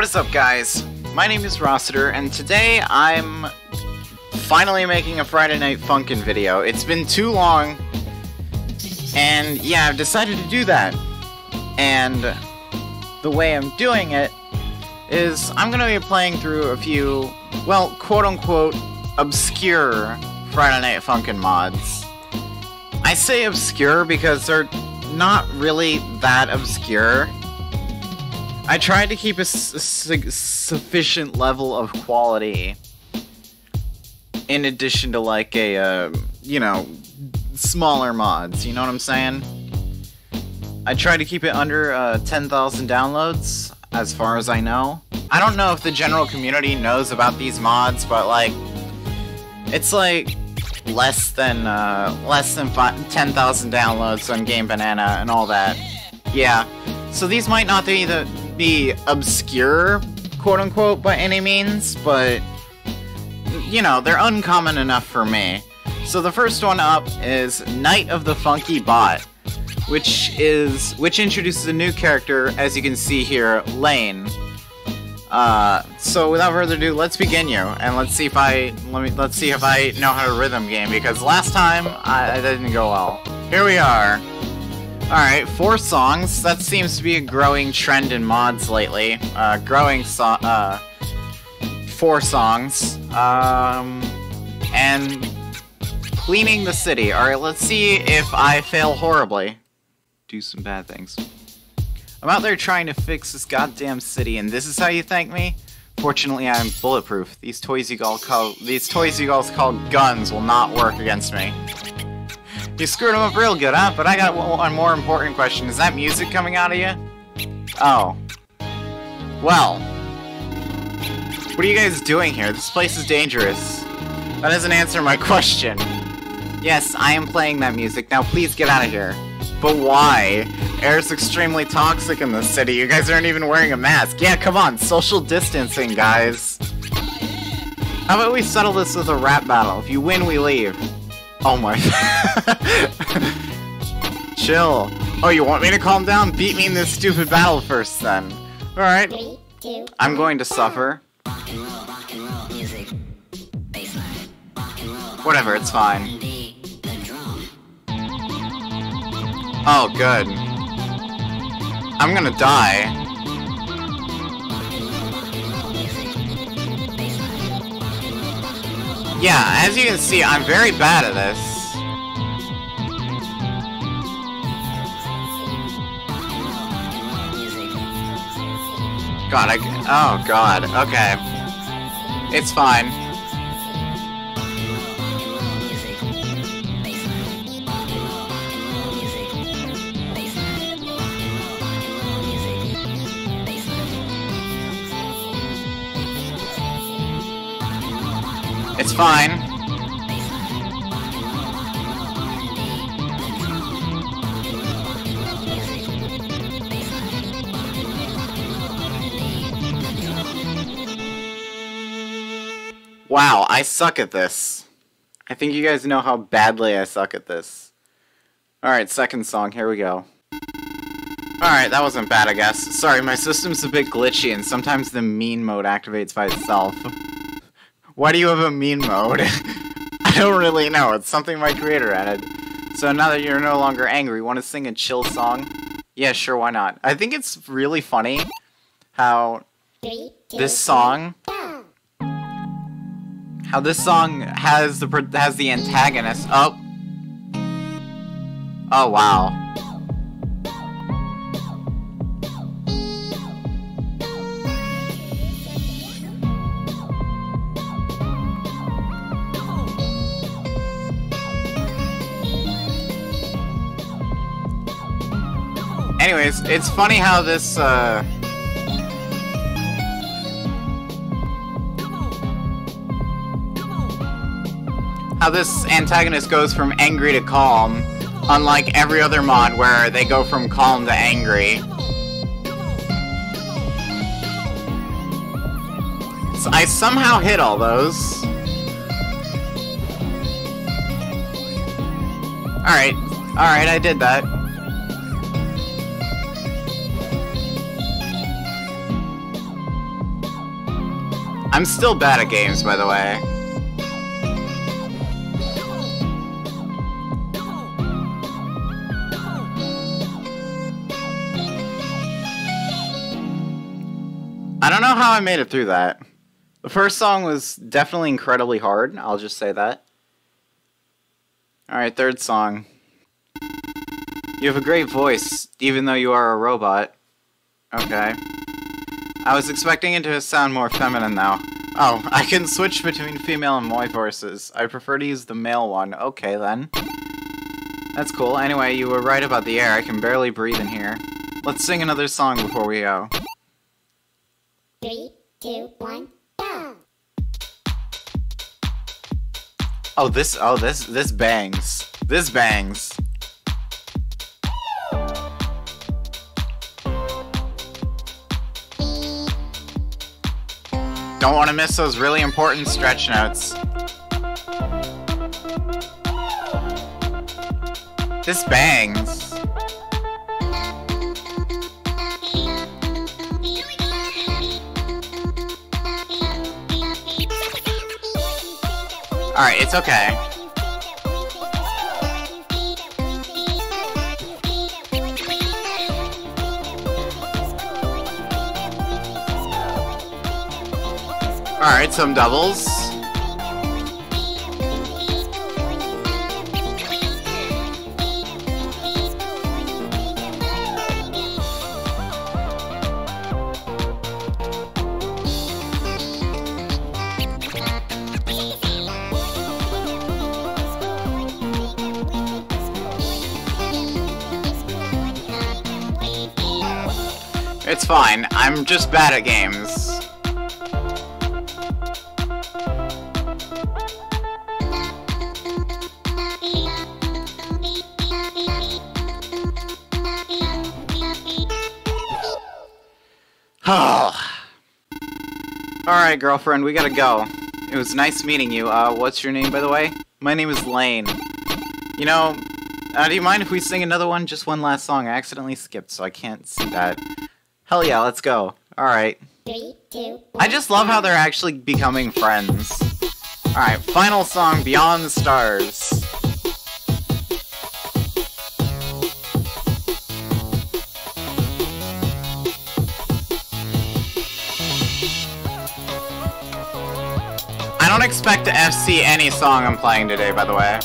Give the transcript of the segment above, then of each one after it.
What is up, guys? My name is Rossiter, and today I'm finally making a Friday Night Funkin' video. It's been too long, and yeah, I've decided to do that. And the way I'm doing it is I'm gonna be playing through a few, well, quote-unquote, obscure Friday Night Funkin' mods. I say obscure because they're not really that obscure. I tried to keep a sufficient level of quality in addition to like a, uh, you know, smaller mods, you know what I'm saying? I try to keep it under uh, 10,000 downloads, as far as I know. I don't know if the general community knows about these mods, but like, it's like less than uh, less than 10,000 downloads on Game Banana and all that. Yeah, so these might not be the be obscure, quote unquote, by any means, but you know they're uncommon enough for me. So the first one up is Night of the Funky Bot, which is which introduces a new character, as you can see here, Lane. Uh, so without further ado, let's begin you, and let's see if I let me let's see if I know how to rhythm game because last time I, I didn't go well. Here we are. All right, four songs. That seems to be a growing trend in mods lately. Uh, growing so uh, four songs. Um, and cleaning the city. All right, let's see if I fail horribly. Do some bad things. I'm out there trying to fix this goddamn city, and this is how you thank me? Fortunately, I'm bulletproof. These toys you all call these toys you all call guns will not work against me. You screwed them up real good, huh? But I got one more important question. Is that music coming out of you? Oh. Well. What are you guys doing here? This place is dangerous. That doesn't answer my question. Yes, I am playing that music. Now please get out of here. But why? Air's extremely toxic in this city. You guys aren't even wearing a mask. Yeah, come on. Social distancing, guys. How about we settle this with a rap battle? If you win, we leave. Oh my... Chill. Oh, you want me to calm down? Beat me in this stupid battle first, then. Alright. I'm going to suffer. Whatever, it's fine. Oh, good. I'm gonna die. Yeah, as you can see, I'm very bad at this. God, I... Oh, God. Okay. It's fine. It's fine. Wow, I suck at this. I think you guys know how badly I suck at this. Alright, second song, here we go. Alright, that wasn't bad, I guess. Sorry, my system's a bit glitchy, and sometimes the mean mode activates by itself. Why do you have a mean mode? I don't really know. It's something my creator added. So now that you're no longer angry, want to sing a chill song? Yeah, sure, why not? I think it's really funny how this song how this song has the has the antagonist. Oh. Oh wow. Anyways, it's funny how this, uh... How this antagonist goes from angry to calm, unlike every other mod where they go from calm to angry. So I somehow hit all those. Alright, alright, I did that. I'm still bad at games, by the way. I don't know how I made it through that. The first song was definitely incredibly hard, I'll just say that. Alright, third song. You have a great voice, even though you are a robot. Okay. I was expecting it to sound more feminine though. Oh, I can switch between female and boy voices. I prefer to use the male one. Okay then. That's cool. Anyway, you were right about the air. I can barely breathe in here. Let's sing another song before we go. Three, two, one, go! Oh, this, oh, this, this bangs. This bangs. Don't want to miss those really important stretch notes. This bangs. Alright, it's okay. Alright, some doubles. It's fine. I'm just bad at games. Alright, girlfriend, we gotta go. It was nice meeting you. Uh, what's your name, by the way? My name is Lane. You know, uh, do you mind if we sing another one? Just one last song. I accidentally skipped, so I can't see that. Hell yeah, let's go. Alright. I just love how they're actually becoming friends. Alright, final song, Beyond the Stars. Don't expect to FC any song I'm playing today, by the way.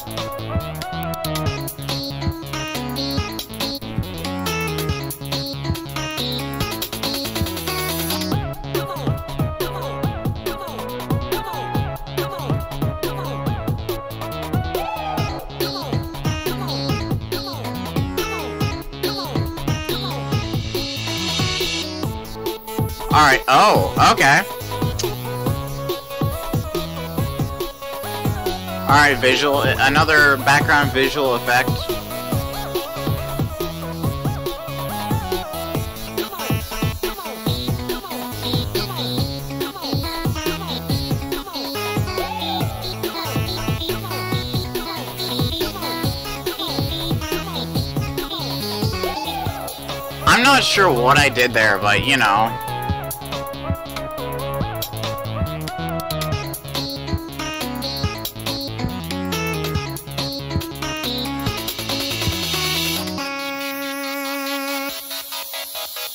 Alright, oh, okay. Alright, visual, another background visual effect. I'm not sure what I did there, but you know.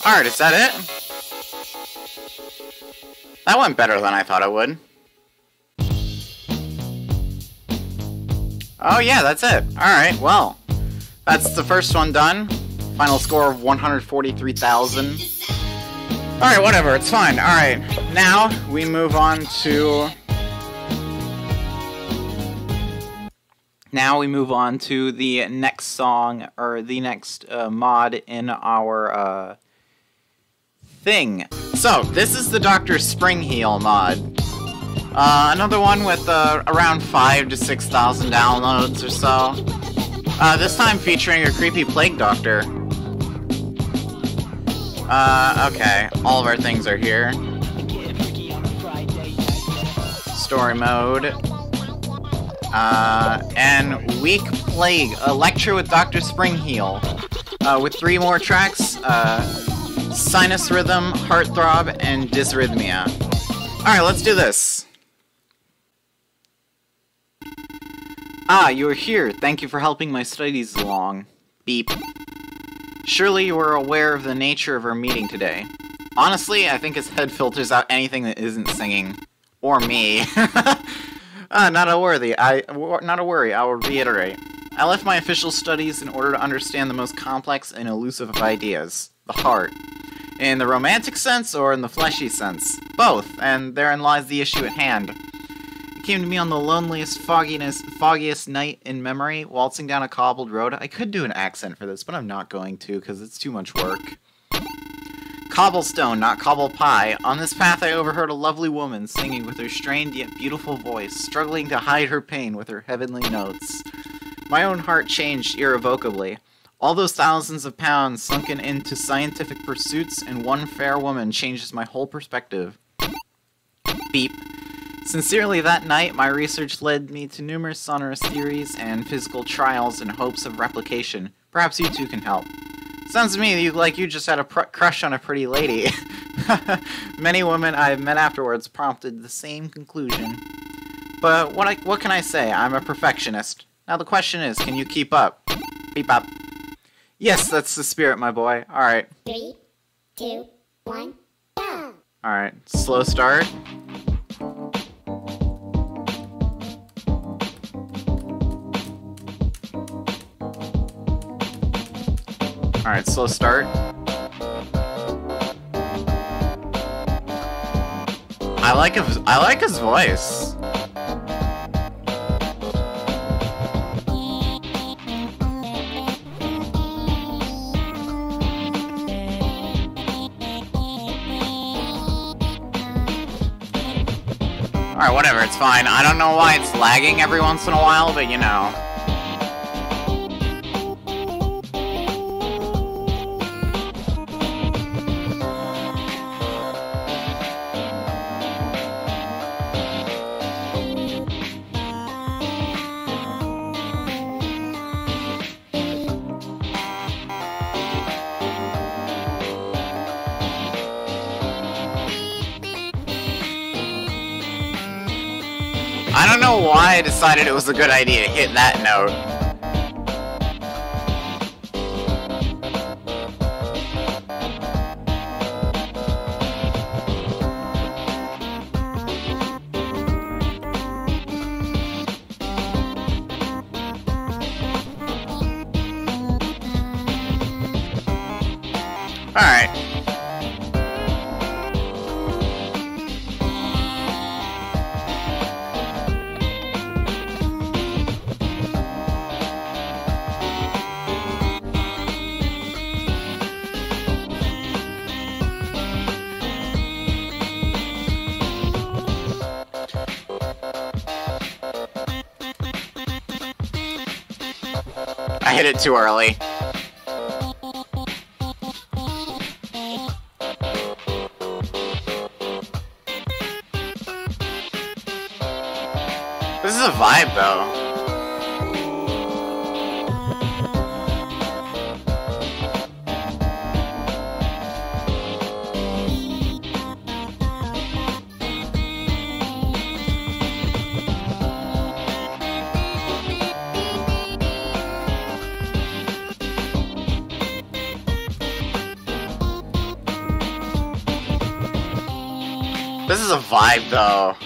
Alright, is that it? That went better than I thought it would. Oh yeah, that's it. Alright, well. That's the first one done. Final score of 143,000. Alright, whatever, it's fine. Alright, now we move on to... Now we move on to the next song, or the next uh, mod in our uh, thing. So, this is the Dr. Springheel mod. Uh, another one with uh, around 5 to 6,000 downloads or so. Uh, this time featuring a creepy plague doctor. Uh, okay. All of our things are here. Story mode. Uh, and Weak Plague, a lecture with Dr. Springheel. Uh, with three more tracks, uh, Sinus Rhythm, Heartthrob, and Dysrhythmia. Alright, let's do this. Ah, you are here. Thank you for helping my studies along. Beep. Surely you are aware of the nature of our meeting today. Honestly, I think his head filters out anything that isn't singing. Or me. uh, not a worthy. I not a worry. I will reiterate. I left my official studies in order to understand the most complex and elusive of ideas, the heart. In the romantic sense or in the fleshy sense? Both, and therein lies the issue at hand. It came to me on the loneliest, fogginess, foggiest night in memory, waltzing down a cobbled road. I could do an accent for this, but I'm not going to, because it's too much work. Cobblestone, not cobble pie. On this path I overheard a lovely woman singing with her strained yet beautiful voice, struggling to hide her pain with her heavenly notes. My own heart changed irrevocably. All those thousands of pounds sunken into scientific pursuits and one fair woman changes my whole perspective. Beep. Sincerely, that night, my research led me to numerous sonorous theories and physical trials in hopes of replication. Perhaps you too can help. Sounds to me like you just had a crush on a pretty lady. Many women I've met afterwards prompted the same conclusion. But what I, what can I say? I'm a perfectionist. Now the question is, can you keep up? Keep up. Yes, that's the spirit, my boy. Alright. Three, two, one, go! Alright, slow start. Alright, slow start. I like his I like his voice. Whatever, it's fine. I don't know why it's lagging every once in a while, but you know. I don't know why I decided it was a good idea to hit that note. Too early. This is a vibe, though. This is a vibe, though.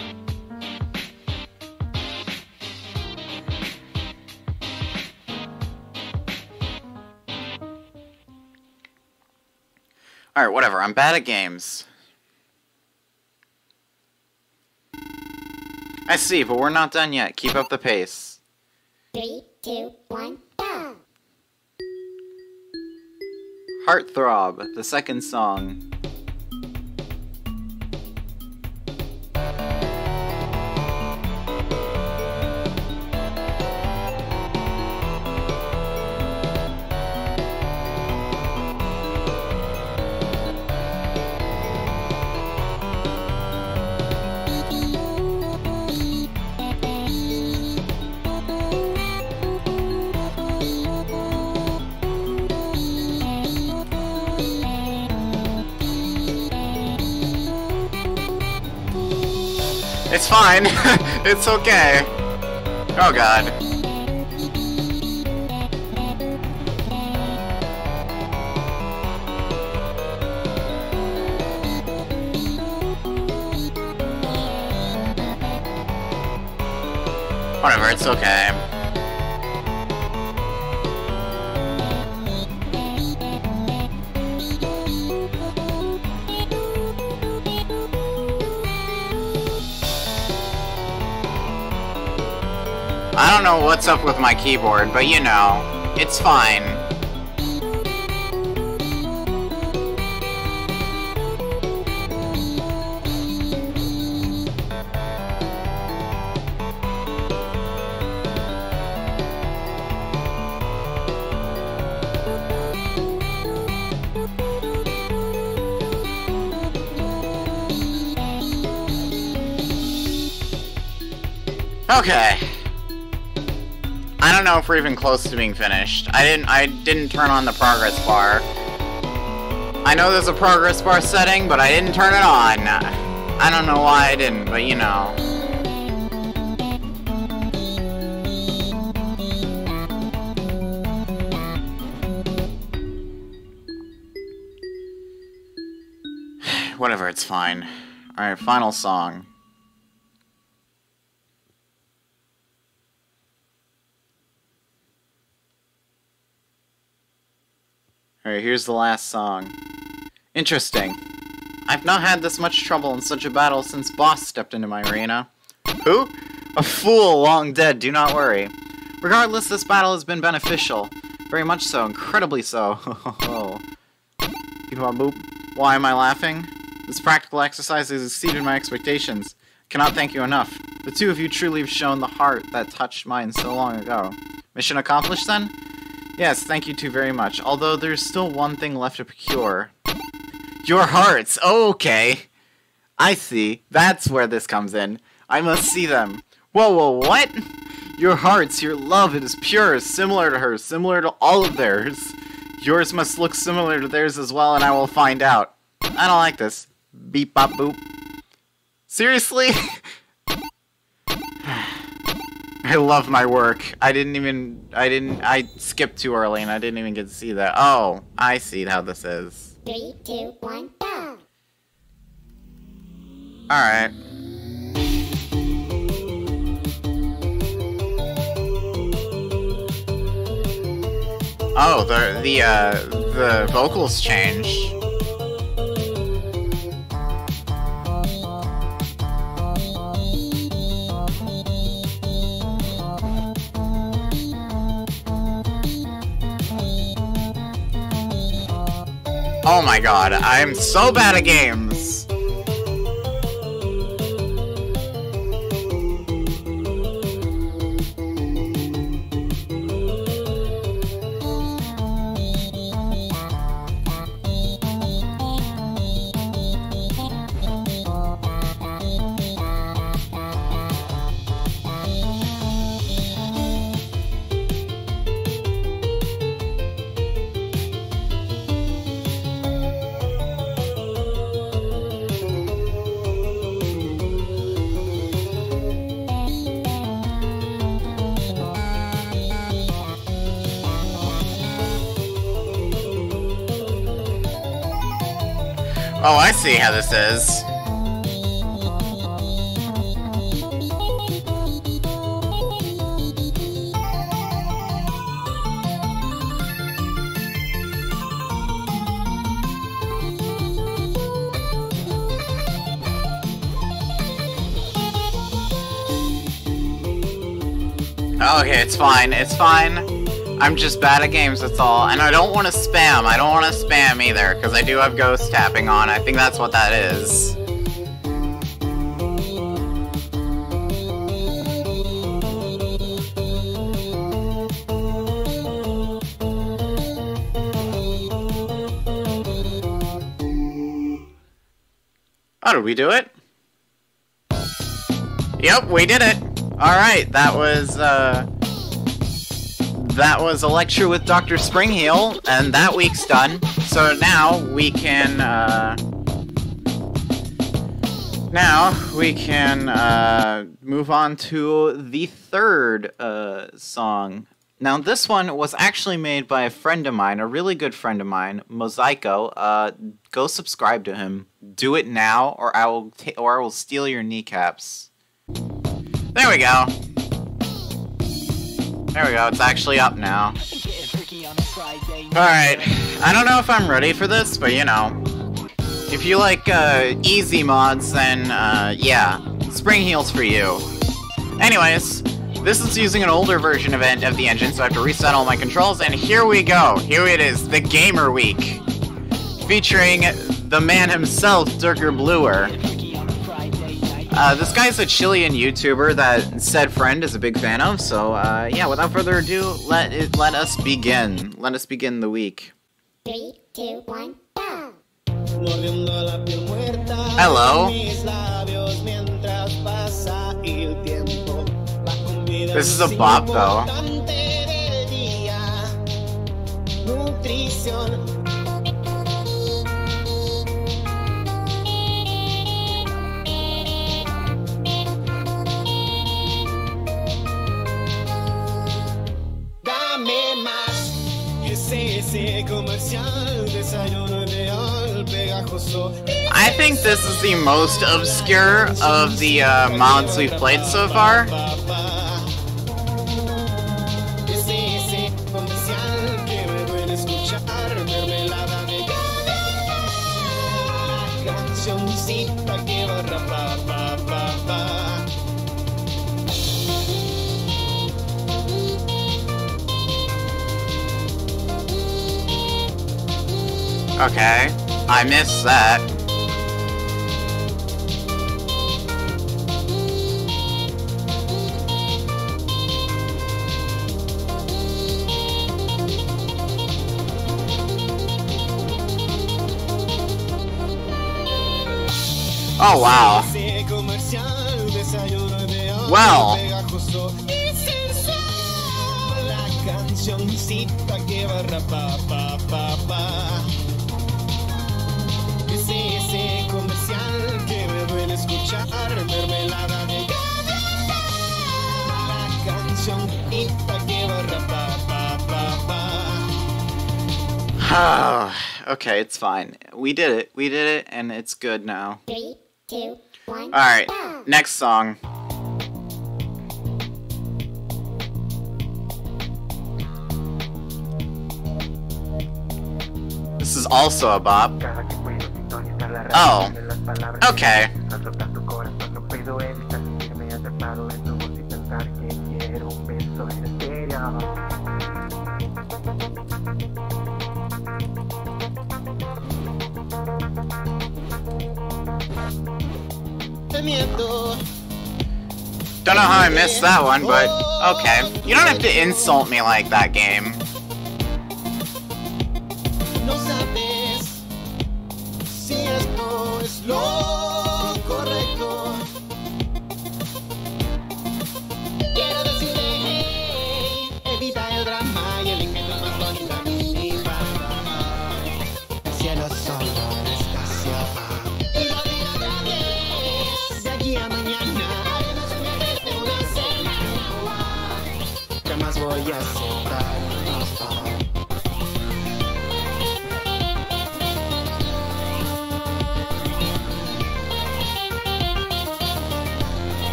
Alright, whatever. I'm bad at games. I see, but we're not done yet. Keep up the pace. Three, two, one, go! Heartthrob, the second song. Fine. it's okay. Oh god. Whatever, it's okay. Don't know what's up with my keyboard, but you know, it's fine. Okay. I don't know if we're even close to being finished. I didn't I didn't turn on the progress bar. I know there's a progress bar setting, but I didn't turn it on. I don't know why I didn't, but you know. Whatever, it's fine. Alright, final song. Alright, here's the last song. Interesting. I've not had this much trouble in such a battle since Boss stepped into my arena. Who? A fool long dead, do not worry. Regardless, this battle has been beneficial. Very much so, incredibly so. Why am I laughing? This practical exercise has exceeded my expectations. Cannot thank you enough. The two of you truly have shown the heart that touched mine so long ago. Mission accomplished then? Yes, thank you two very much. Although there's still one thing left to procure. Your hearts! Oh, okay. I see. That's where this comes in. I must see them. Whoa, whoa, what? Your hearts, your love, it is pure, similar to hers, similar to all of theirs. Yours must look similar to theirs as well, and I will find out. I don't like this. Beep bop boop. Seriously? I love my work. I didn't even, I didn't, I skipped too early and I didn't even get to see that. Oh, I see how this is. Three, two, one, go! Alright. Oh, the, the, uh, the vocals changed. Oh my god, I'm so bad at games. See how this is. Oh, okay, it's fine. It's fine. I'm just bad at games, that's all. And I don't want to spam. I don't want to spam either, because I do have ghost tapping on. I think that's what that is. Oh, did we do it? Yep, we did it! Alright, that was, uh... That was a lecture with Dr. Springheel, and that week's done. So now we can, uh... Now we can uh, move on to the third uh, song. Now this one was actually made by a friend of mine, a really good friend of mine, Mosaico. Uh, go subscribe to him. Do it now, or I will or I will steal your kneecaps. There we go. There we go. It's actually up now. Alright, I don't know if I'm ready for this, but you know. If you like uh, easy mods, then uh, yeah, Springheel's for you. Anyways, this is using an older version of, the engine, so I have to reset all my controls, and here we go. Here it is, the Gamer Week. Featuring the man himself, Derker Bluer. Uh, this guy's a Chilean YouTuber that said friend is a big fan of, so uh, yeah, without further ado, let it, let us begin. Let us begin the week. Three, two, one, go. Hello. This is a bop though. I think this is the most obscure of the uh, mods we've played so far. Okay, I missed that. Oh wow. Well. pegajoso pa. okay, it's fine. We did it. We did it, and it's good now. Three, two, one, Alright, go. next song. This is also a bop. Oh, okay. Don't know how I missed that one, but okay. You don't have to insult me like that, game.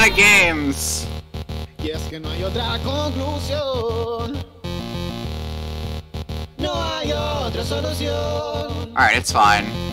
Bad at games. Y es que no hay otra conclusión. No hay otra solución. Alright, it's fine.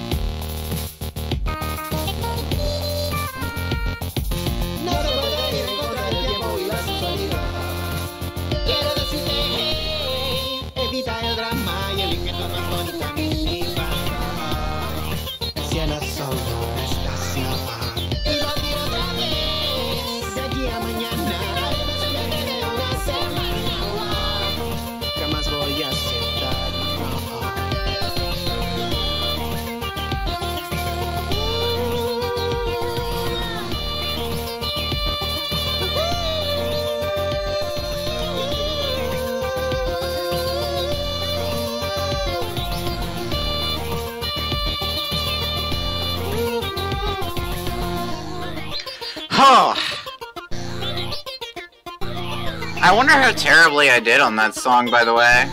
I wonder how terribly I did on that song, by the way.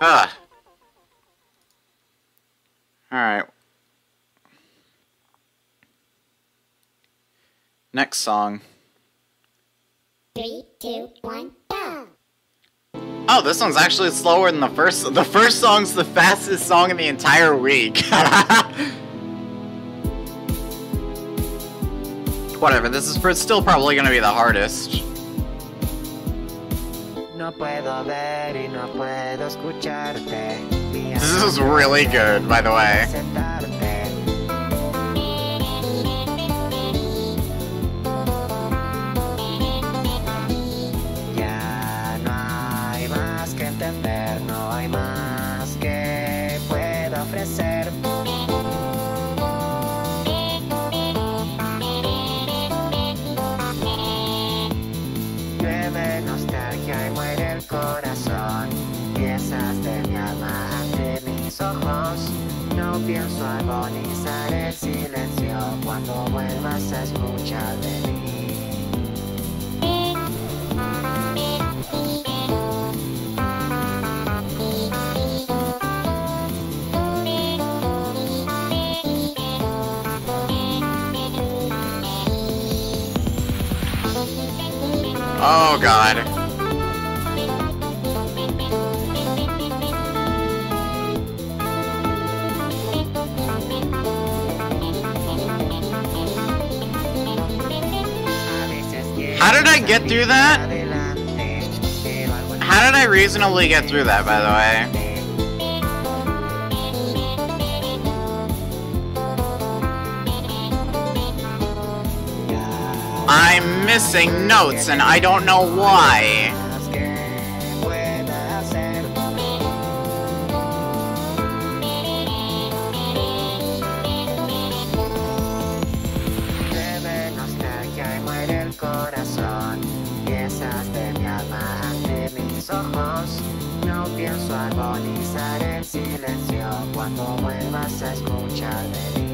Ugh. Alright. Next song. Three, two, one, go. Oh, this one's actually slower than the first. The first song's the fastest song in the entire week. Whatever, this is for, still probably gonna be the hardest. No puedo ver y no puedo escucharte. This is really good, by the way. Agonizar el silencio cuando vuelvas a escuchar de mí. Oh god. Did I get through that? How did I reasonably get through that, by the way? I'm missing notes and I don't know why. Agonizar el silencio cuando vuelvas a escuchar de mí.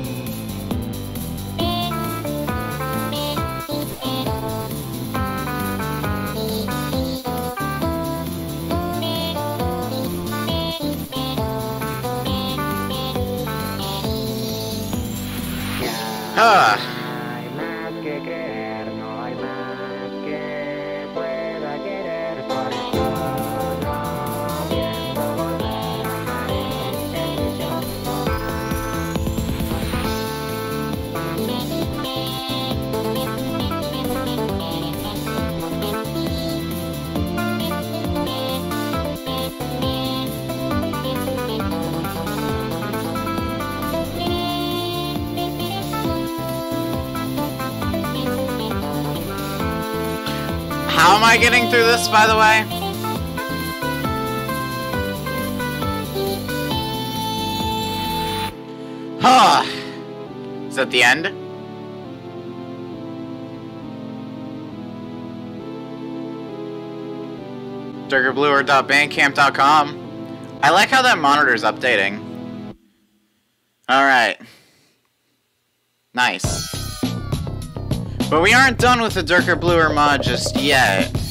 Ah. I getting through this, by the way? Huh. Is that the end? DerkerBluer.bandcamp.com. I like how that monitor's updating. Alright. Nice. But we aren't done with the Derker Bluer mod just yet.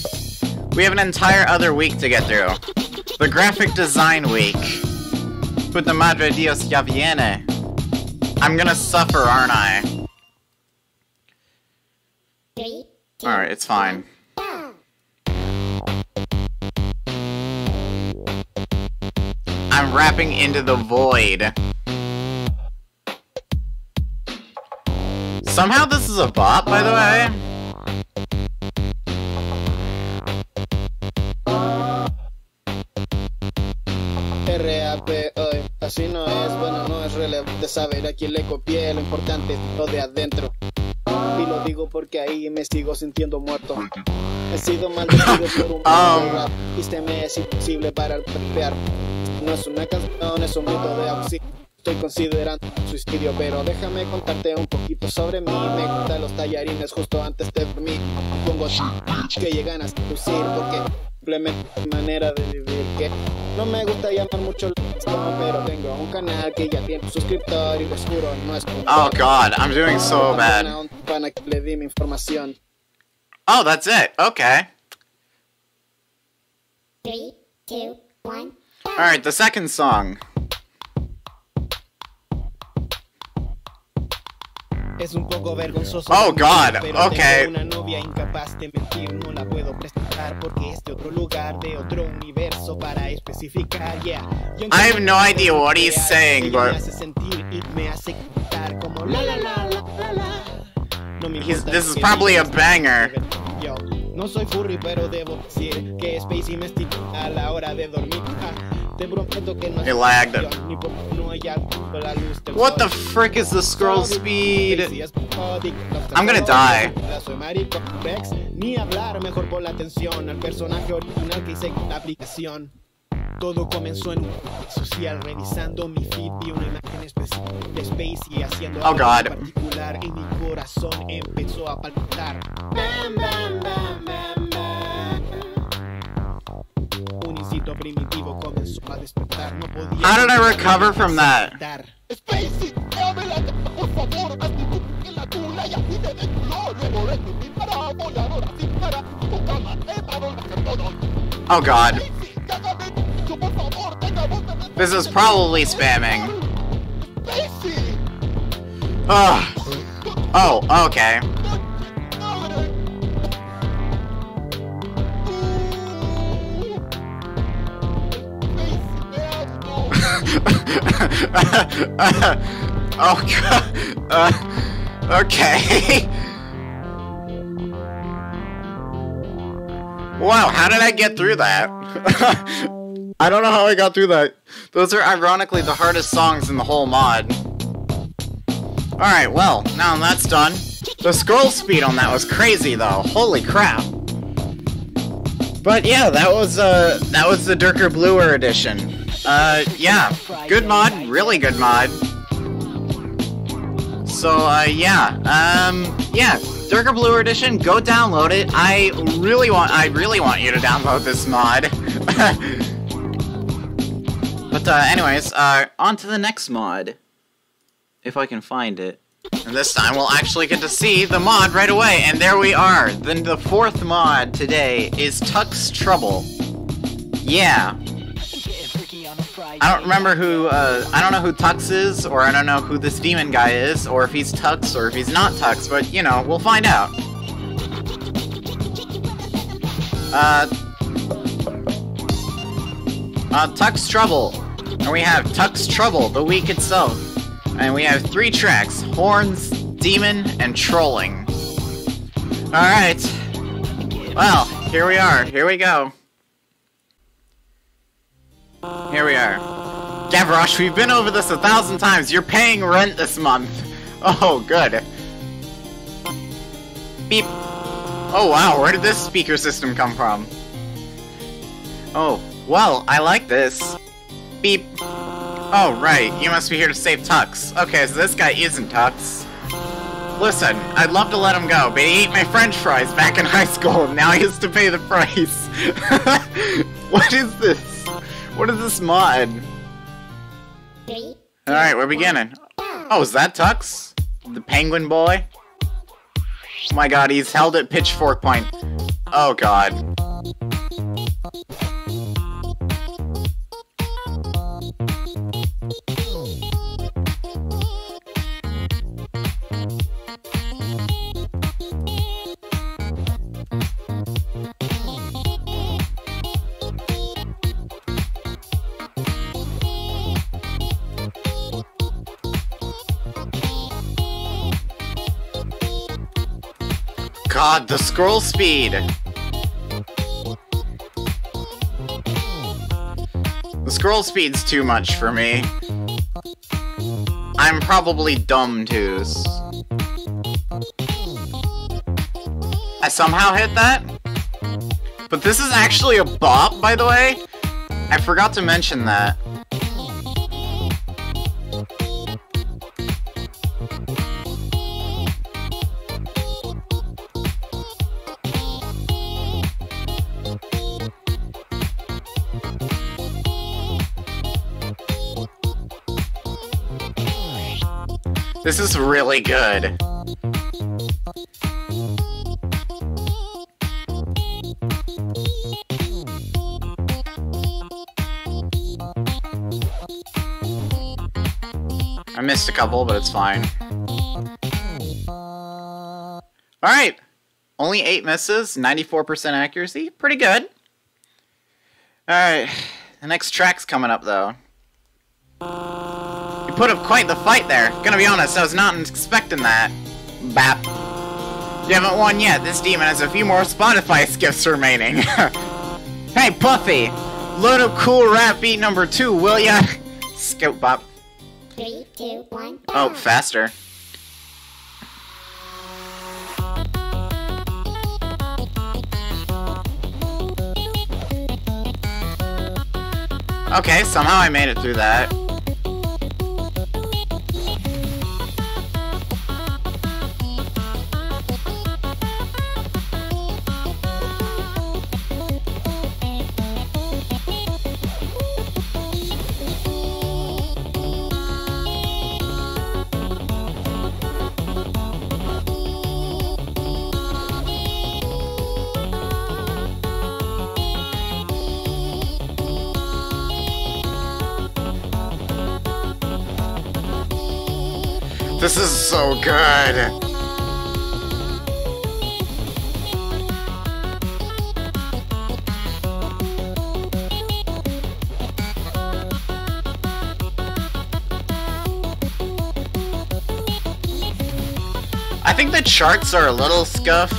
We have an entire other week to get through. The graphic design week. Puta madre Dios ya viene. I'm gonna suffer, aren't I? Alright, it's fine. I'm rapping into the void. Somehow this is a bot, by the way. Hoy, así no es, bueno, no es relevante saber a quién le copié, lo importante es lo de adentro. Y lo digo porque ahí me sigo sintiendo muerto. He sido maldecido por un Um. rap y se me es imposible para rapear. No es una canción, es un grito de auxilio. Estoy considerando suicidio, pero déjame contarte un poquito sobre mí. Me gustan los tallarines justo antes de dormir. Pongo que llegan a seducir porque simplemente mi manera de vivir. Que no me gusta llamar mucho la atención, pero tengo un canal que ya tiene un suscriptor y les juro, no es como. Oh god, I'm doing so ah, bad. Una que le di mi información. Oh, that's it. Okay. Three, two, one. All right, the second song. Es un poco vergonzoso. Oh, God, pero okay. una novia incapaz de mentir, no la puedo presentar porque es de otro lugar, de otro universo para especificar, yeah. I have no idea what he's saying, me but hace sentir y me hace cantar como la la la la la. No me He's- this is probably a banger. Yo, no soy furry, pero debo decir que Spaicy me a la hora de dormir. Ah, te prometo que no It lagged. es ni por no haya la luz del What the sol. frick is the scroll speed? I'm gonna die. Soy maricón, Rex, Ni hablar, mejor por la atención al personaje original que hice en la aplicación. Todo comenzó en un social, revisando mi feed, vi una imagen específica de Spaicy haciendo Oh, algo God. particular y mi corazón empezó a palpitar. Bam, bam, bam, bam, bam. How did I recover from that? Spaicy, adelante, por favor, hazme que la tula y así te desculó, luego de tu para voladora sin para, tu cama, Oh god. Spaicy, por favor, tenga voz de This is probably spamming. Spaicy. Ugh. Oh, okay. Oh god. Uh, okay. wow, how did I get through that? I don't know how I got through that. Those are ironically the hardest songs in the whole mod. Alright, well, now that's done. The scroll speed on that was crazy though. Holy crap. But yeah, that was uh that was the Derker Bluer edition. Uh yeah, good mod, really good mod. So uh yeah, um yeah, Derker Bluer edition, go download it. I really want I really want you to download this mod. but uh anyways, uh on to the next mod. If I can find it. And this time we'll actually get to see the mod right away, and there we are. Then the fourth mod today is Tux Trouble. Yeah. I don't remember who, uh, I don't know who Tux is, or I don't know who this demon guy is, or if he's Tux, or if he's not Tux, but, you know, we'll find out. Uh, uh, Tux Trouble. And we have Tux Trouble, the week itself. And we have three tracks, Hornz, Daemon, and Trolling. Alright. Well, here we are. Here we go. Here we are. Gavroche, we've been over this a thousand times. You're paying rent this month. Oh, good. Beep. Oh, wow, where did this speaker system come from? Oh, well, I like this. Beep. Oh, right, you must be here to save Tux. Okay, so this guy isn't Tux. Listen, I'd love to let him go, but he ate my french fries back in high school, and now he has to pay the price. what is this? What is this mod? Alright, we're beginning. Oh, is that Tux? The penguin boy? Oh my god, he's held at pitchfork point. Oh god. God, the scroll speed! The scroll speed's too much for me. I'm probably dumb too. I somehow hit that? But this is actually a bop, by the way? I forgot to mention that. This is really good. I missed a couple, but it's fine. Alright! Only 8 misses, 94% accuracy. Pretty good. Alright, the next track's coming up, though. Put up quite the fight there. Gonna be honest, I was not expecting that. Bap. You haven't won yet. This demon has a few more Spotify skips remaining. hey, Puffy! Load up cool rap beat number two, will ya? Scout bop. Three, two, one, Oh, go. faster. Okay, somehow I made it through that. Good. I think the charts are a little scuffed.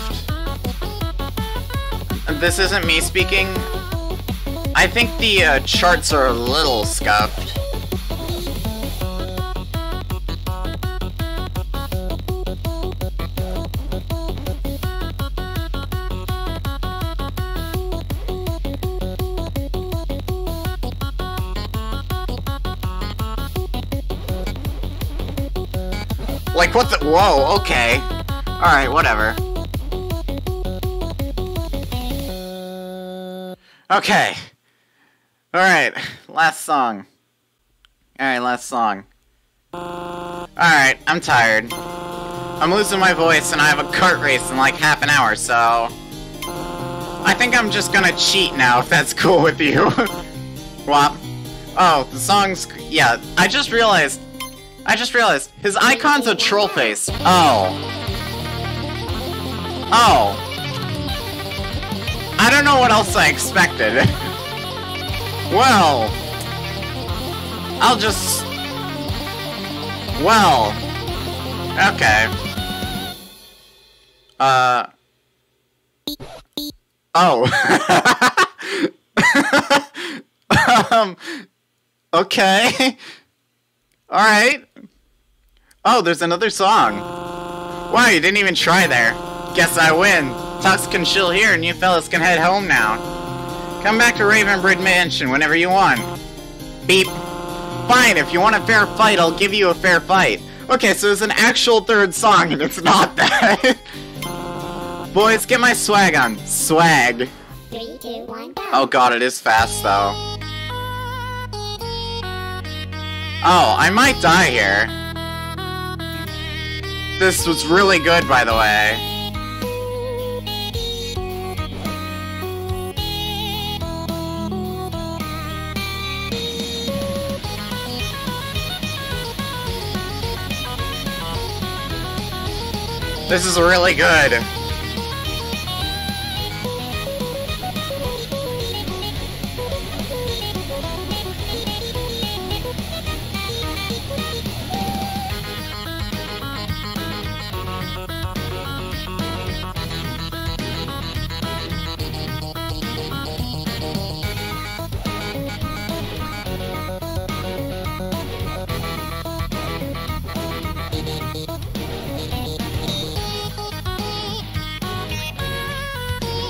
This isn't me speaking. I think the uh, charts are a little scuffed. Whoa, okay. Alright, whatever. Okay. Alright, last song. Alright, last song. Alright, I'm tired. I'm losing my voice and I have a kart race in like half an hour, so... I think I'm just gonna cheat now, if that's cool with you. Wop. Oh, the song's... Yeah, I just realized... I just realized, his icon's a troll face. Oh. Oh. I don't know what else I expected. well. I'll just... Well. Okay. Uh... Oh. um... Okay. Alright. Oh, there's another song. Wow, you didn't even try there. Guess I win. Tux can chill here and you fellas can head home now. Come back to Ravenbridge Mansion whenever you want. Beep. Fine, if you want a fair fight, I'll give you a fair fight. Okay, so it's an actual third song and it's not that. Boys, get my swag on. Swag. Three, two, one, go. Oh god, it is fast though. Oh, I might die here. This was really good, by the way. This is really good.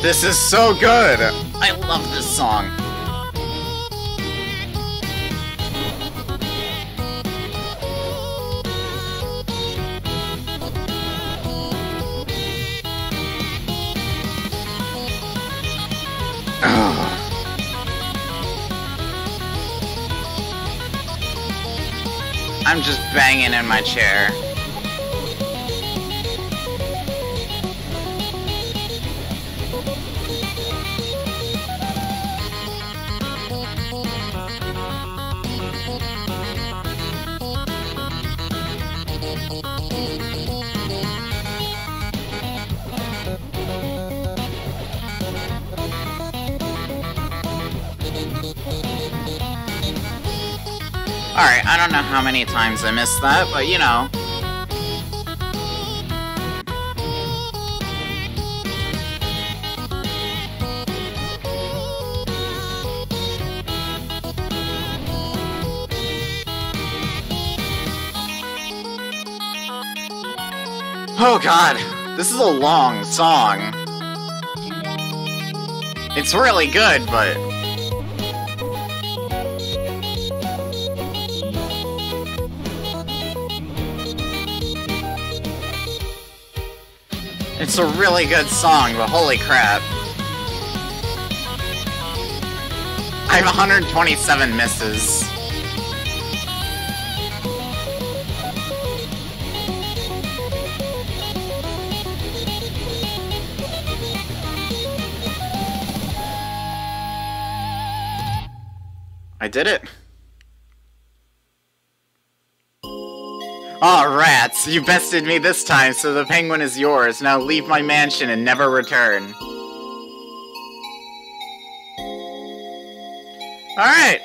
This is so good! I love this song. Ah. I'm just banging in my chair. How many times I missed that, but you know. Oh god, this is a long song. It's really good, but... It's a really good song, but holy crap. I have 127 misses. I did it. Aw, oh, rats, you bested me this time, so the penguin is yours. Now leave my mansion and never return. Alright.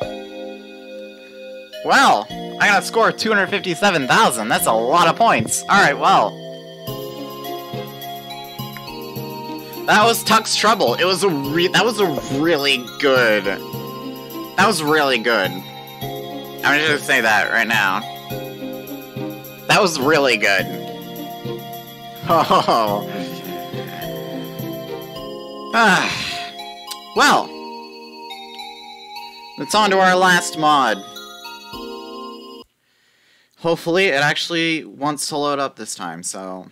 Well, I got a score of 257,000. That's a lot of points. Alright, well. That was Tux Trouble. It was a re- that was a really good that was really good. I'm just gonna say that right now. That was really good. Oh. Ah. Well. Let's on to our last mod. Hopefully it actually wants to load up this time, so...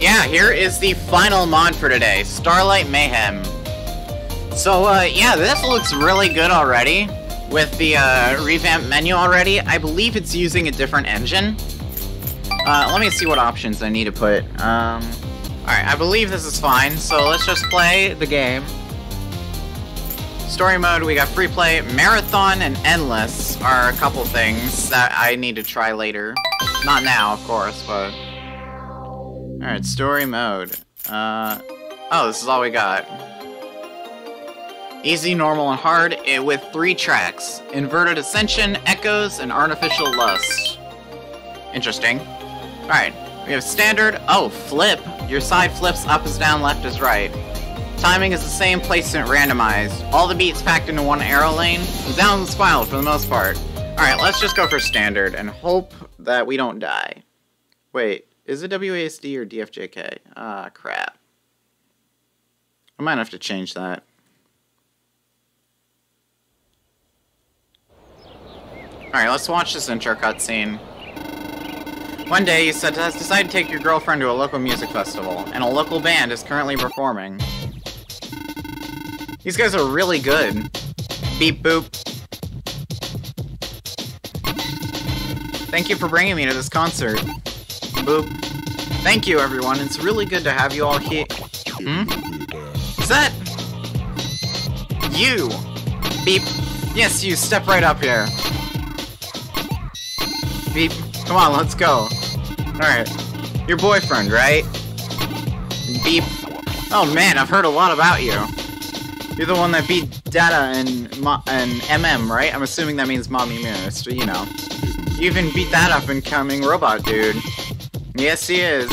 Yeah, here is the final mod for today, Starlight Mayhem. So, uh, yeah, this looks really good already. With the, uh, revamped menu already. I believe it's using a different engine. Uh, let me see what options I need to put. Um, alright, I believe this is fine, so let's just play the game. Story mode, we got free play. Marathon and Endless are a couple things that I need to try later. Not now, of course, but... Alright, story mode. Uh, oh, this is all we got. Easy, normal, and hard, eh, with three tracks. Inverted Ascension, Echoes, and Artificial Lust. Interesting. Alright, we have Standard. Oh, Flip. Your side flips up is down, left is right. Timing is the same, placement randomized. All the beats packed into one arrow lane. Down spiral for the most part. Alright, let's just go for Standard and hope that we don't die. Wait, is it WASD or DFJK? Ah, crap. I might have to change that. Alright, let's watch this intro cutscene. One day, you said, has decided to take your girlfriend to a local music festival, and a local band is currently performing. These guys are really good. Beep boop. Thank you for bringing me to this concert. Boop. Thank you, everyone. It's really good to have you all here. Hmm? Is that... You? Beep. Yes, you. Step right up here. Beep. Come on, let's go. Alright. Your boyfriend, right? Beep. Oh man, I've heard a lot about you. You're the one that beat Data and, and MM, right? I'm assuming that means Mommy Mearest, you know. You even beat that up in Coming Robot Dude. Yes, he is.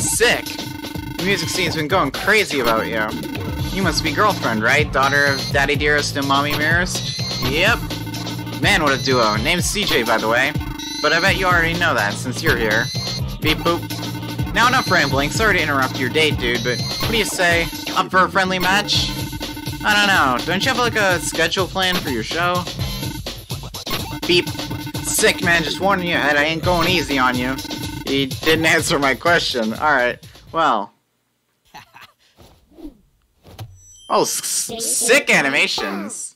Sick. The music scene's been going crazy about you. You must be girlfriend, right? Daughter of Daddy Dearest and Mommy Mearest? Yep. Man, what a duo. Name's CJ, by the way. But I bet you already know that, since you're here. Beep boop. Now enough rambling, sorry to interrupt your date, dude, but what do you say? Up for a friendly match? I don't know, don't you have like a schedule plan for your show? Beep. Sick, man, just warning you ahead, I ain't going easy on you. He didn't answer my question. Alright, well. Oh, sick animations.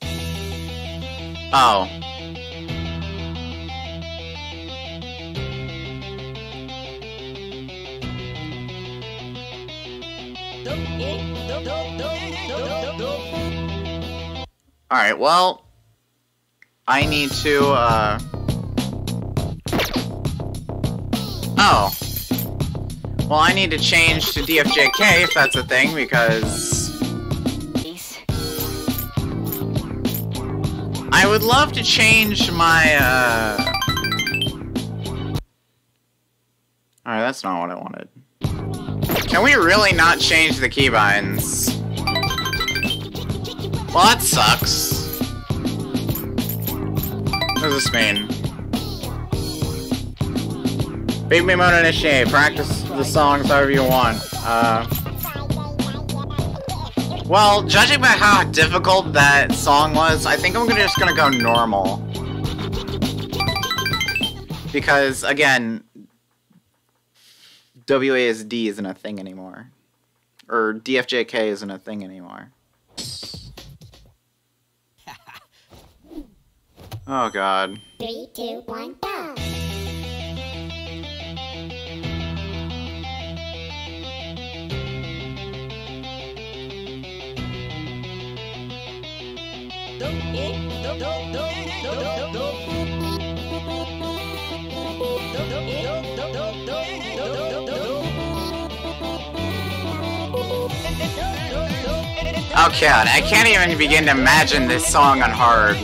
Oh. Alright, well... I need to, uh... Oh. Well, I need to change to DFJK if that's a thing, because... I would love to change my, uh... Alright, that's not what I wanted. Can we really not change the keybinds? Well, that sucks. What does this mean? Beat me mode initiate. Practice the songs however you want. Uh... Well, judging by how difficult that song was, I think I'm gonna, just gonna go normal. Because, again, WASD isn't a thing anymore. Or DFJK isn't a thing anymore. Oh god. Three, two, one, go. Oh god, I can't even begin to imagine this song on hard.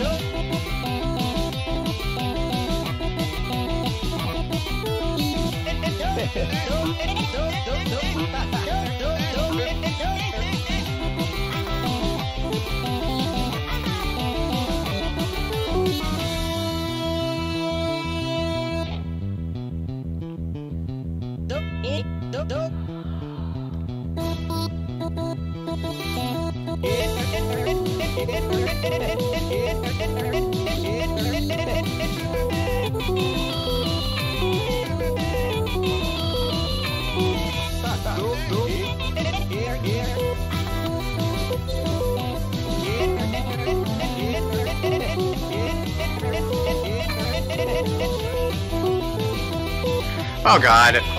Oh god.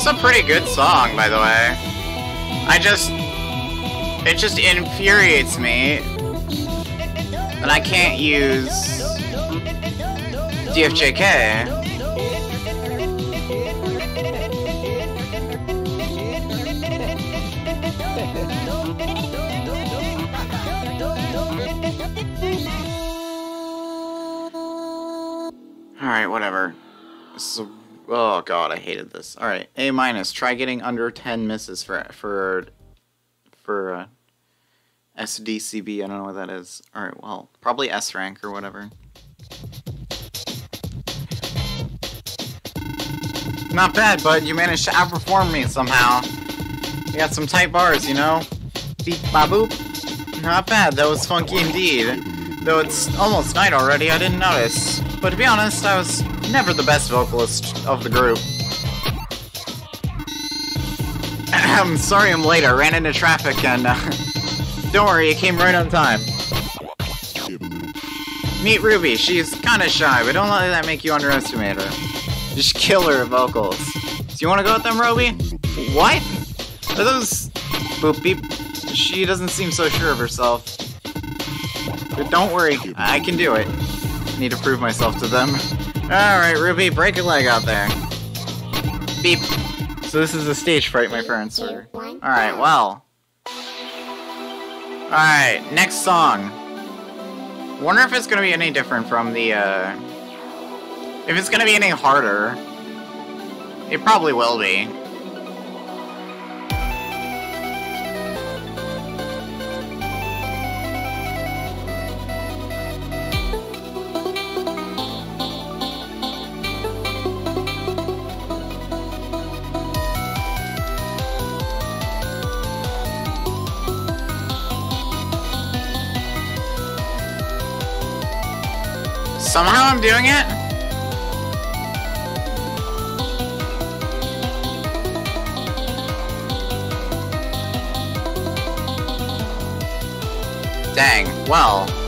Is a pretty good song, by the way. I just... It just infuriates me that I can't use DFJK. Oh god, I hated this. Alright, A minus. Try getting under 10 misses for for for uh, SDCB. I don't know what that is. Alright, well, probably S rank or whatever. Not bad, but you managed to outperform me somehow. You got some tight bars, you know? Beep boop. Not bad, that was funky indeed. Though it's almost night already, I didn't notice. But to be honest, I was never the best vocalist of the group. I'm sorry I'm late, I ran into traffic and, uh, Don't worry, it came right on time. Meet Ruby, she's kinda shy, but don't let that make you underestimate her. Just kill her vocals. Do you wanna go with them, Ruby? What? Are those... Boop beep. She doesn't seem so sure of herself. But don't worry, I can do it. Need to prove myself to them. Alright, Ruby, break a leg out there. Beep. So this is a stage fright my were. Alright, well. Alright, next song. Wonder if it's gonna be any different from the, uh... If it's gonna be any harder. It probably will be. Doing it? Dang, well.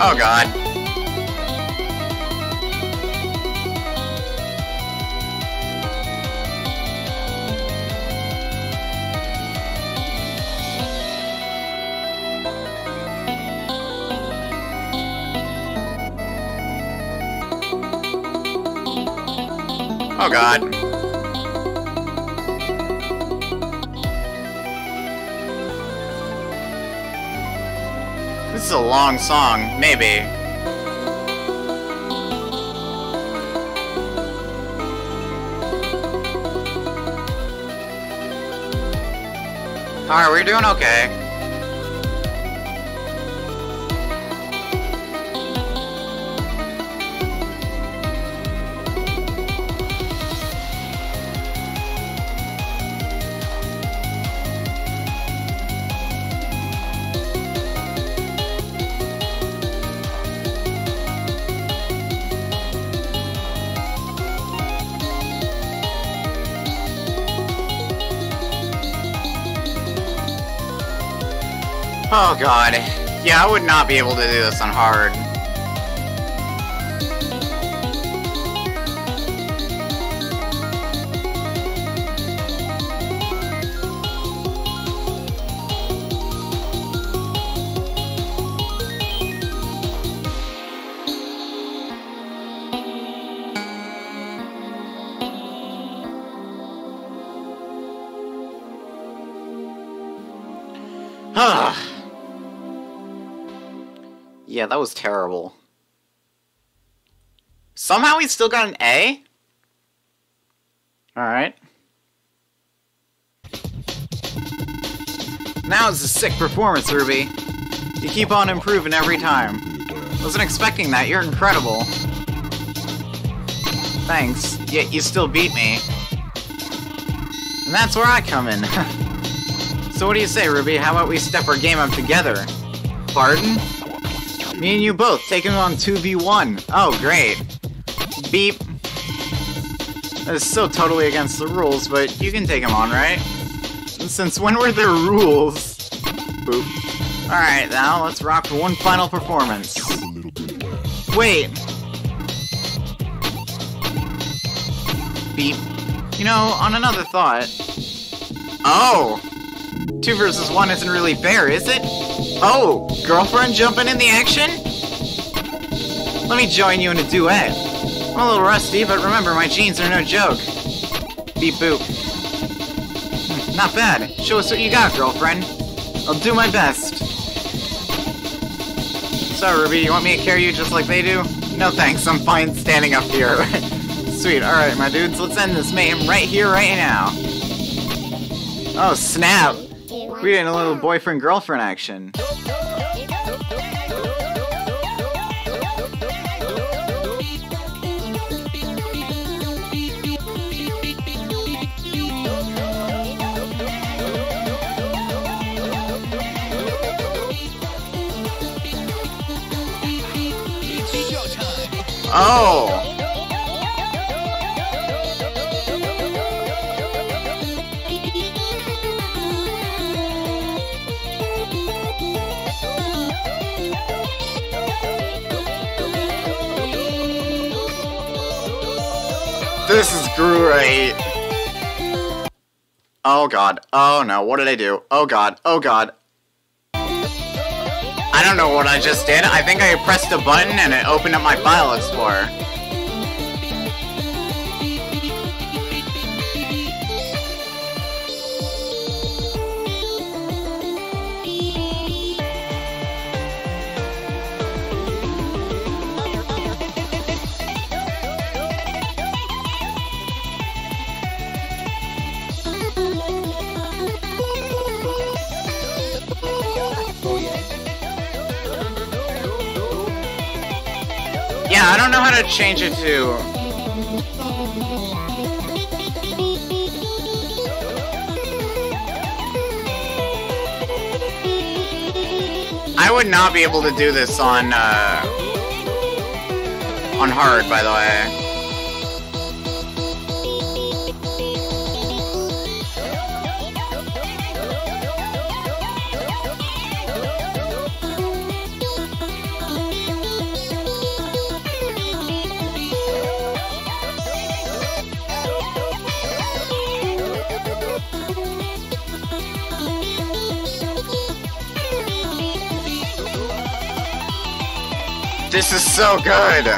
Oh god. Oh god. A long song, maybe. Alright, we're doing okay. Oh god. Yeah, I would not be able to do this on hard. Yeah, that was terrible. Somehow he still got an A? Alright. Now it's a sick performance, Ruby. You keep on improving every time. Wasn't expecting that, you're incredible. Thanks, yet you still beat me. And that's where I come in. so what do you say, Ruby? How about we step our game up together? Pardon? Me and you both, taking on 2v1. Oh, great. Beep. That is so totally against the rules, but you can take him on, right? Since when were there rules? Boop. Alright, now let's rock for one final performance. Wait. Beep. You know, on another thought... Oh! Two versus one isn't really fair, is it? Oh! Girlfriend jumping in the action? Let me join you in a duet. I'm a little rusty, but remember, my jeans are no joke. Beep boop. Not bad. Show us what you got, girlfriend. I'll do my best. So, Ruby, you want me to carry you just like they do? No thanks, I'm fine standing up here. Sweet, alright, my dudes, let's end this mayhem right here, right now. Oh, snap! We did a little boyfriend-girlfriend action. Oh! Oh god. Oh no, what did I do? Oh god. Oh god. I don't know what I just did. I think I pressed a button and it opened up my file explorer. I don't know how to change it to... I would not be able to do this on, uh... On hard, by the way. This is so good!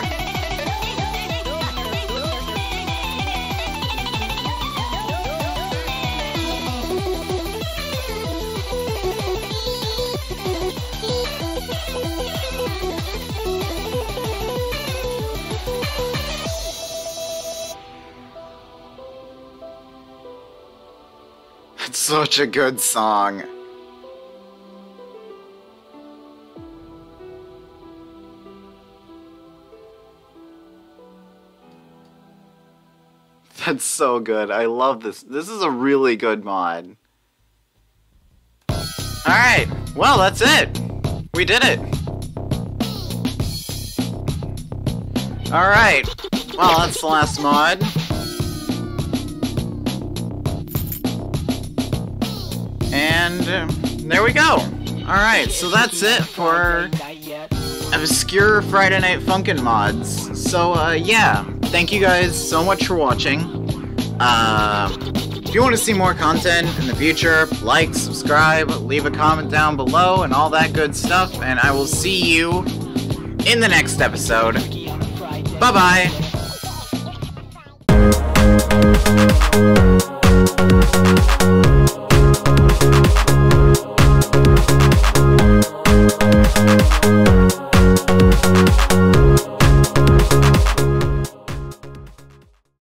It's such a good song. That's so good. I love this. This is a really good mod. Alright, well, that's it. We did it. Alright, well, that's the last mod. And uh, there we go. Alright, so that's it for obscure Friday Night Funkin' mods. So, uh, yeah, thank you guys so much for watching. Uh, if you want to see more content in the future, like, subscribe, leave a comment down below, and all that good stuff, and I will see you in the next episode. Bye-bye!